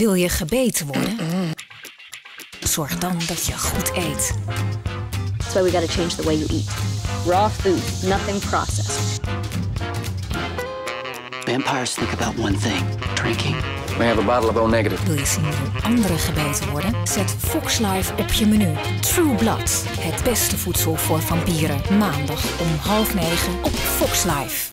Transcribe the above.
Wil je gebeten worden? Zorg dan dat je goed eet. That's why we gotta change the way you eat. Raw food, nothing processed. Vampires think about one thing drinking. We have a bottle of O negative. Wil je zien hoe anderen gebeten worden? Zet Foxlife op je menu. True Blood. Het beste voedsel voor vampieren. Maandag om half negen op Foxlife.